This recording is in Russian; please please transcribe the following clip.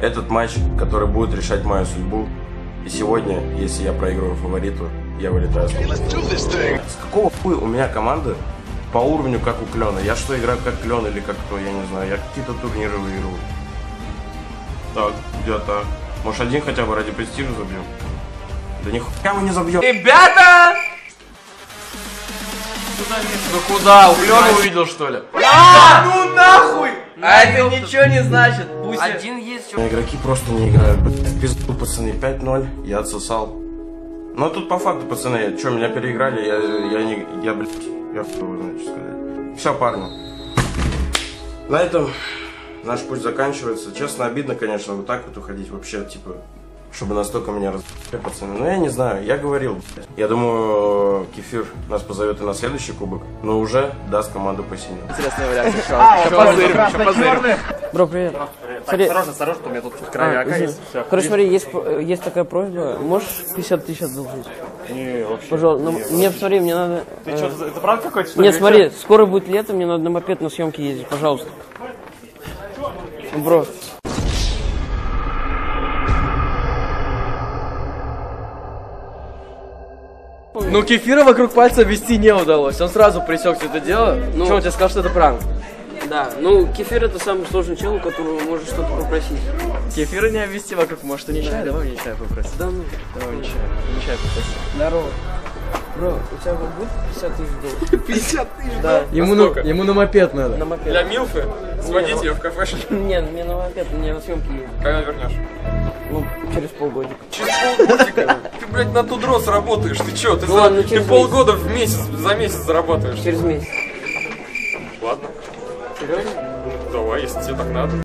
Этот матч, который будет решать мою судьбу. И сегодня, если я проигрываю фавориту, я вылетаю с. С какого хуя у меня команда по уровню, как у Клена? Я что, играю как Клен или как кто, я не знаю. Я какие-то турниры выигрываю. Так, где так? Может один хотя бы ради престижа забьем? Да нихуя мы не забьем. Ребята! Ну куда? У Клёна увидел что ли? А, ну! А это ничего не значит. Пусть один есть. Игроки просто не играют. Пизду, пацаны, 5-0, я отсосал. Но тут по факту, пацаны, что, меня переиграли, я, я не, я, блядь, я хуй знает, что сказать. Все, парни. На этом наш путь заканчивается. Честно, обидно, конечно, вот так вот уходить вообще, типа, чтобы настолько меня раз... пацаны. Но я не знаю, я говорил, блядь. Я думаю, Кефир нас позовет и на следующий кубок, но уже даст команду посильнее. Интересная вариация. Еще позырим, еще позырим. Бро, привет. Смотри. Осторожно, осторожно, у меня тут кровяка А, есть. Всё. Короче, смотри, есть, п- есть такая просьба. Можешь 50 тысяч одолжить? Не, вообще. Пожалуйста. Ну, мне, смотри, мне надо... Ты э, что, это правда какой-то что ли? Нет, смотри, скоро будет лето, мне надо на мопед на съемки ездить, пожалуйста. Ну, Бро, Ну, кефира вокруг пальца вести не удалось. Он сразу пресек все это дело. Ну. Что, он тебе сказал, что это пранк? да, ну, кефир это самый сложный чел, у которого можно что-то попросить. Кефира не обвести вокруг, может, и не чай? Давай мне чай попроси. Да ну, Давай мне чай. Не чай попроси. здорово. Бро, у тебя вот будет 50 тысяч долларов? 50 тысяч, Да, Ему, на, ему на мопед надо. на мопед. Для Милфы? Сводить ее в кафешечку. Нет, мне на мопед, мне на съемки ездить. Когда вернешь? Ну, через полгодика. Через полгодика? Ты, блядь, на Тудрос работаешь, ты чё? Ты, Ну за- ладно, ты полгода в месяц, за месяц зарабатываешь. Через месяц. Ладно, Серьезно? давай, если тебе так надо.